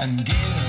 and give.